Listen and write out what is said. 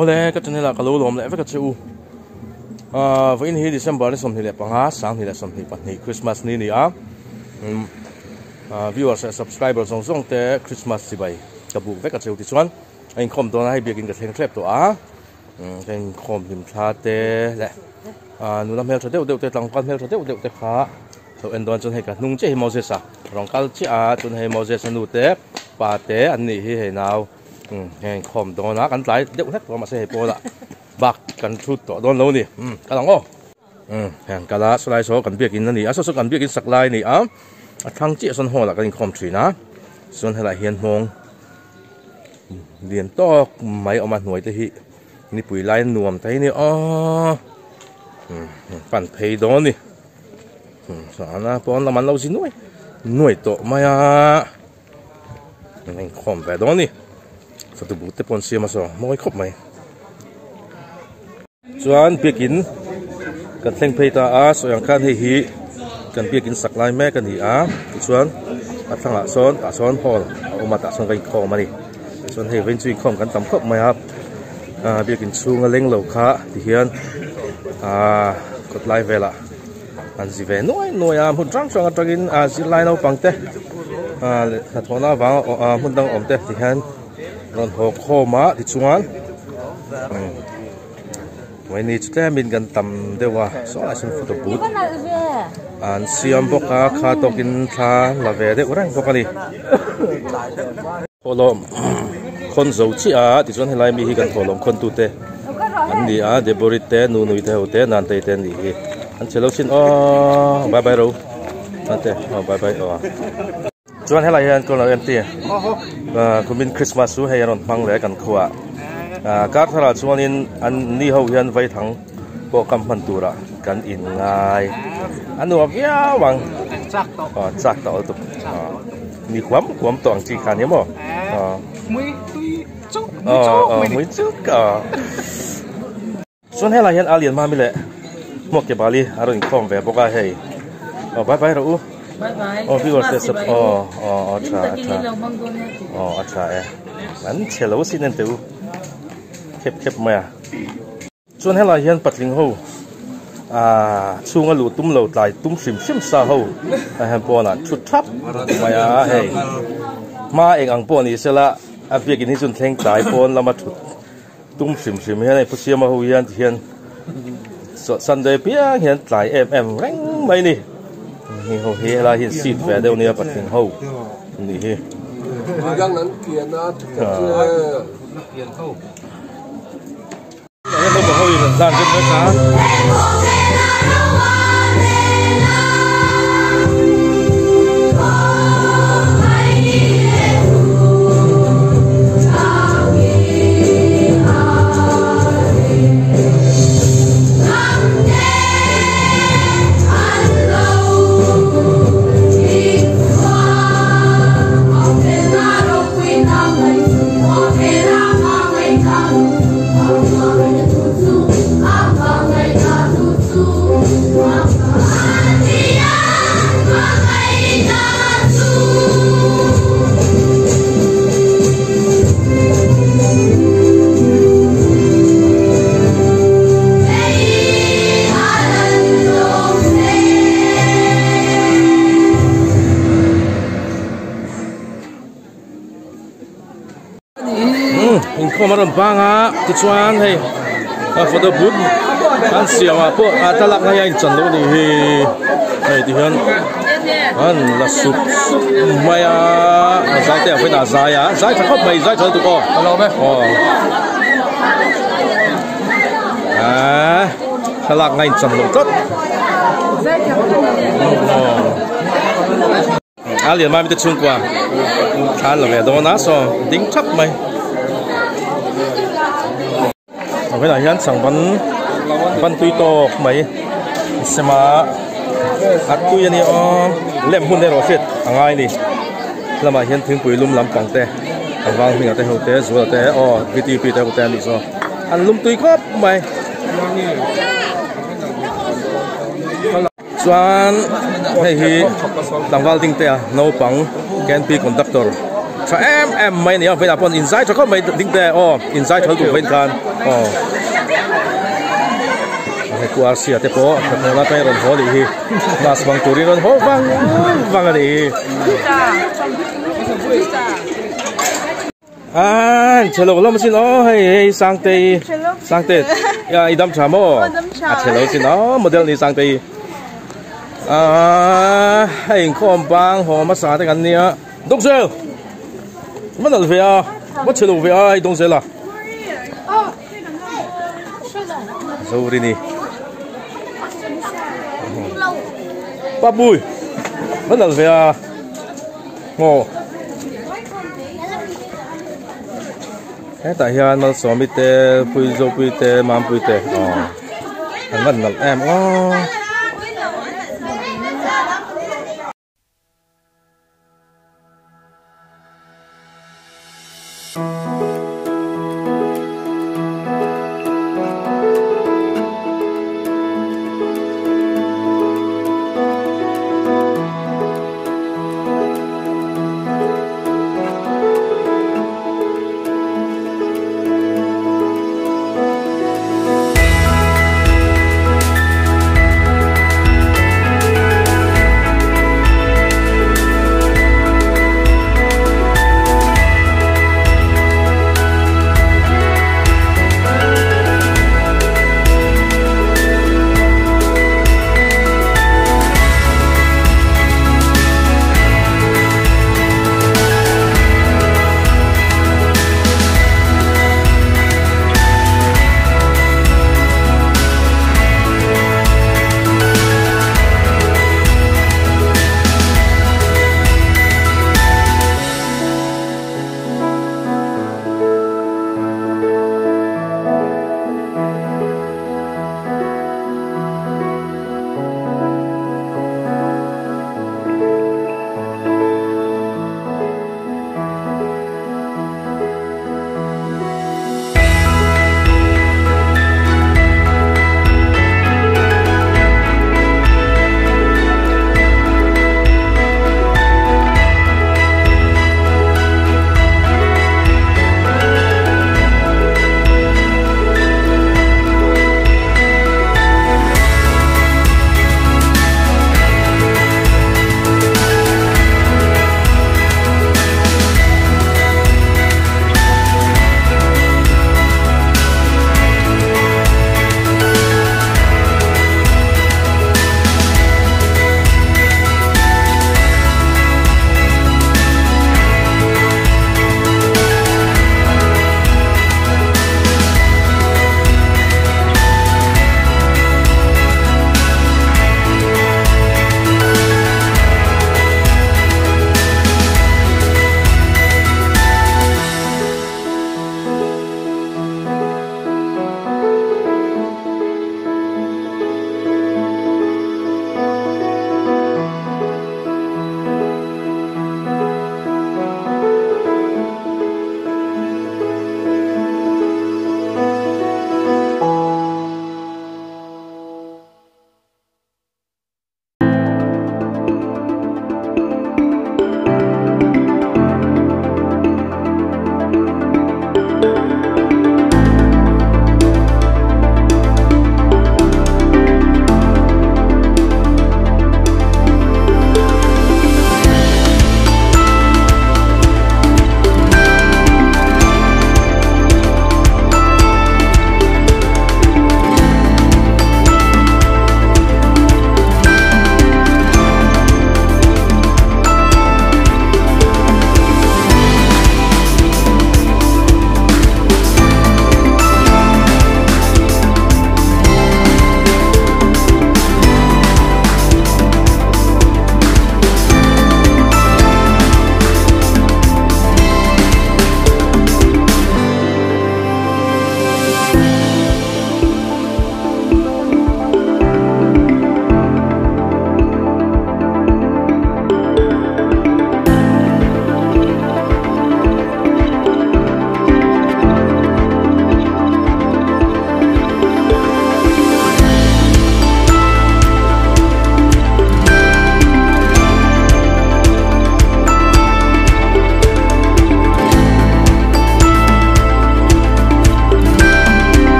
ole ka chane la ka lo lom le ve ka chu à với ini December ni som ni le panga sang ni le som ni pat ni Christmas ni ni a viewers subscribers song song te Christmas si bai ka bu ve ka chu ti chuan anh khom to na hai biakin ka thleng thlep to a anh khom lim tha te le à nu lam hel tha deuh deuh te tlang pan hel tha deuh deuh te kha to en don chun hei ka nung che hi Moses a rong kal chi a chun hei Moses anu te pa te an ni hi hei nào ừ hei khom to na kan tlai deuh hlek to ma se hei po la bak kan to don lo ni ừ ka lang o ừ heng kala slai so nè, biakin ani a so so kan biakin saklai ni a a thang chi son ho la kan khom thri na son hela liền to mấy ông mặt nuôi thế hi ni bùi lai nuông thấy ni ô. Ừ, phản phê đó ni sao ừ, na bọn làm ăn lâu gì nuôi. Nuôi to mày à mình khom về đó ni sa tubu te pon siya maso mo kay khop mai. Chuan pekin kan thleng phei ta a so yang khan hei hi. Kan pekin saklai me kan hi a. Chuan thằng lạ son ta son hol ôm mặt ta son kai kho mani chuan hei vein chui khom kan tam khop mai a. A pekin chunga leng lo kha ti hian a kot lai vela. An zi ve noi noi a mu trang changa tagin a zi lai no pangte a à, muốn mun dang thế thì hian ยน้อยอ่ะหุ่นจังจังจังกินอ่าสิไลน์เราปังเตอ่าถ้าทนาวางอ่าหุ่นดังอมเตที่เฮียนรอนหกข้อมาที่ชวนวันนี้จุดแรกมินกัน Ờ, kumin christmas chu hei an mang le kan khuwa kar thara chuanin an ni ho hian vai thang ko kam hman tura kan in ngai anu a via wang chak to vâng. ờ, chak to tu mi ờ, khwam khwam tong chi khan yemo mui tui chuk mui chuk xuân hay là hiện alien à mà mi lệ. Một cái bali li ở đây không về bốc ai hay. Ở bye bye rồi Ờ viewers sẽ sub ờ ờ ờ cha Kita cha gini lang bang doon ờ cha eh anh chơi lâu xin nên tu khép khép mà xuân hay là hiện bắt linh hậu à chung ở lũ tum lầu tại tum sim sim sa hậu à hem po na chút thấp mà à hey. Mà anh ang po ni sẽ là à việc ini chun theng tai pon lama thut tum sim sim hian ai pusia ma hu hian hian so sunday pia hian tlai em em reng mai ni hi ho hi la hian seat ve deu ni pat thing ho ni hi gang nan kian na tiền không Hãy subscribe cho kênh dần Mì Gõ Để in kho maron banga ti chuan hei a photo booth an siama po a talak na yan chan lo ni hi. Hei ti hian an la sup maya a zai te a na zai a zai khop mai zai thal tu ko alo bé o à talak ngay chan lo tot a liền mai mi te chung kwa than lo ve do na so ding thap mai cái này hiện sang vẫn vẫn tuy to, mấy. Xem mà ăn tuy anh o lem hun đây rồi phết ang à, ai đi. Là mà hiện thương bùi lum lắm bằng tê ang à, vâng, vang mình ở đây hồ tê rồi tê, o VTP tê hồ tê đi rồi ăn lum tuy khóc mày. Chuan hei hi dangwal ting te à, a no pang can be conductor tra em em mai này bên à pon inside cho có mấy đinh tè oh inside thôi cũng bên kan oh hay qua xia te po thật là tay rồi hồ đi. Hi nas bang turi rồi hồ vang vang đi. À lâu lắm xin nó hay sang tây. Sang tây. Ya idam chả mò à chờ lâu xin nó model này sang tây. À hay không bang hồ sao thế cái này đông sơ mất đâu về à? Mất chế độ về à đông sơ là? Sao đi nè ba bùi. Mất đâu về à? Ngô. Cái tại hiện nó xóa mít tê bùi dâu bùi tê mam bùi tê. Ờ. Anh vẫn là em oh